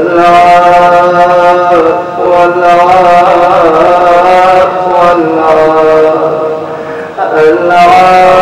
والعاف والعاف العاف